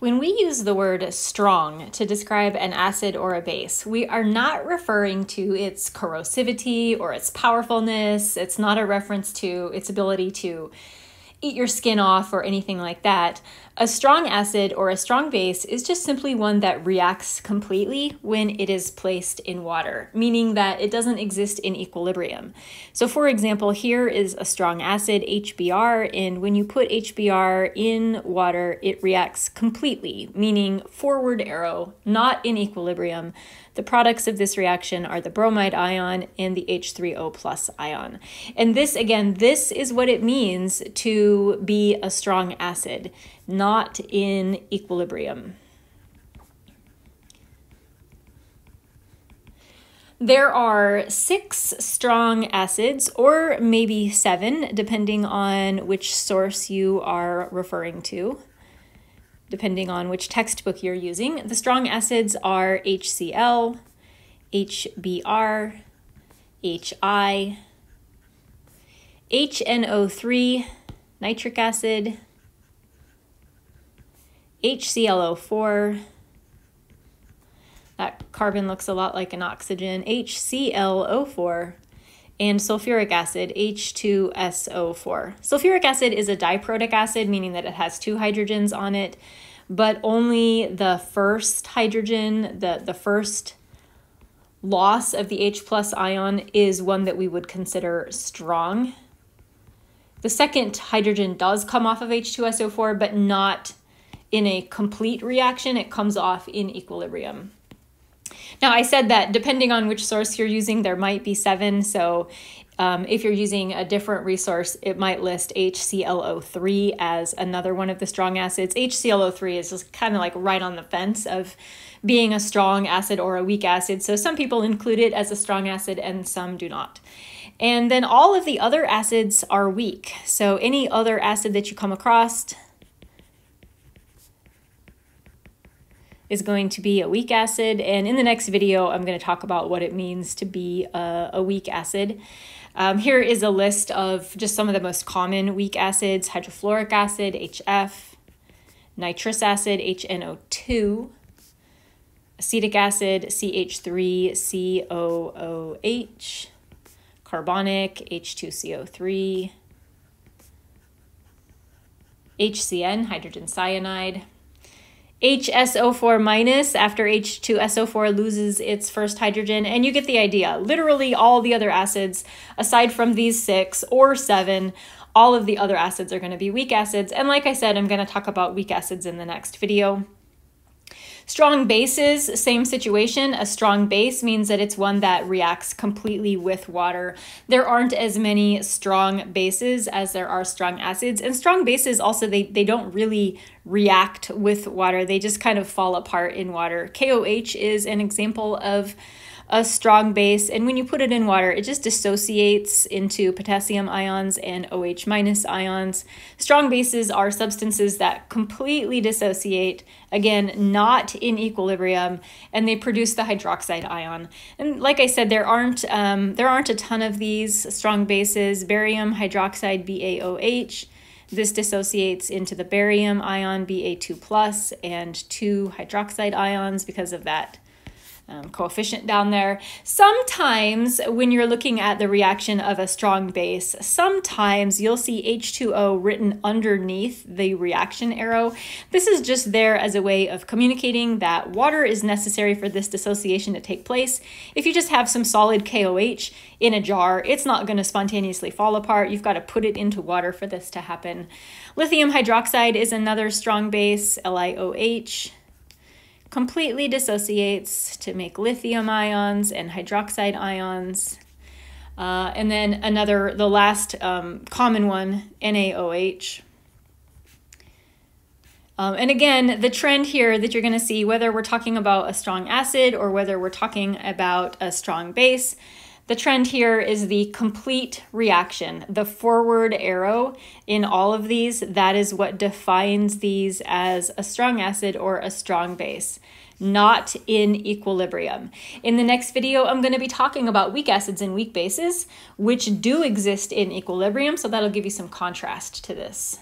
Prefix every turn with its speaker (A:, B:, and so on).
A: When we use the word strong to describe an acid or a base, we are not referring to its corrosivity or its powerfulness. It's not a reference to its ability to eat your skin off or anything like that. A strong acid or a strong base is just simply one that reacts completely when it is placed in water, meaning that it doesn't exist in equilibrium. So, for example, here is a strong acid, HBr, and when you put HBr in water, it reacts completely, meaning forward arrow, not in equilibrium. The products of this reaction are the bromide ion and the H3O plus ion. And this, again, this is what it means to be a strong acid, not in equilibrium. There are six strong acids, or maybe seven, depending on which source you are referring to depending on which textbook you're using. The strong acids are HCl, HBr, HI, HNO3, nitric acid, HClO4, that carbon looks a lot like an oxygen, HClO4, and sulfuric acid, H2SO4. Sulfuric acid is a diprotic acid, meaning that it has two hydrogens on it, but only the first hydrogen, the, the first loss of the H plus ion is one that we would consider strong. The second hydrogen does come off of H2SO4, but not in a complete reaction. It comes off in equilibrium. Now, I said that depending on which source you're using, there might be seven. So um, if you're using a different resource, it might list HClO3 as another one of the strong acids. HClO3 is just kind of like right on the fence of being a strong acid or a weak acid. So some people include it as a strong acid and some do not. And then all of the other acids are weak. So any other acid that you come across, is going to be a weak acid. And in the next video, I'm going to talk about what it means to be a, a weak acid. Um, here is a list of just some of the most common weak acids, hydrofluoric acid, HF, nitrous acid, HNO2, acetic acid, CH3COOH, carbonic, H2CO3, HCN, hydrogen cyanide, HSO4 minus after H2SO4 loses its first hydrogen, and you get the idea. Literally, all the other acids, aside from these six or seven, all of the other acids are going to be weak acids. And like I said, I'm going to talk about weak acids in the next video. Strong bases, same situation. A strong base means that it's one that reacts completely with water. There aren't as many strong bases as there are strong acids. And strong bases also, they, they don't really react with water. They just kind of fall apart in water. KOH is an example of a strong base. And when you put it in water, it just dissociates into potassium ions and OH minus ions. Strong bases are substances that completely dissociate, again, not in equilibrium, and they produce the hydroxide ion. And like I said, there aren't um, there aren't a ton of these strong bases. Barium hydroxide BaOH. This dissociates into the barium ion Ba2 plus and two hydroxide ions because of that um, coefficient down there. Sometimes when you're looking at the reaction of a strong base, sometimes you'll see H2O written underneath the reaction arrow. This is just there as a way of communicating that water is necessary for this dissociation to take place. If you just have some solid KOH in a jar, it's not going to spontaneously fall apart. You've got to put it into water for this to happen. Lithium hydroxide is another strong base, LiOH completely dissociates to make lithium ions and hydroxide ions. Uh, and then another, the last um, common one, NaOH. Um, and again, the trend here that you're going to see, whether we're talking about a strong acid or whether we're talking about a strong base, the trend here is the complete reaction, the forward arrow in all of these. That is what defines these as a strong acid or a strong base, not in equilibrium. In the next video, I'm going to be talking about weak acids and weak bases, which do exist in equilibrium, so that'll give you some contrast to this.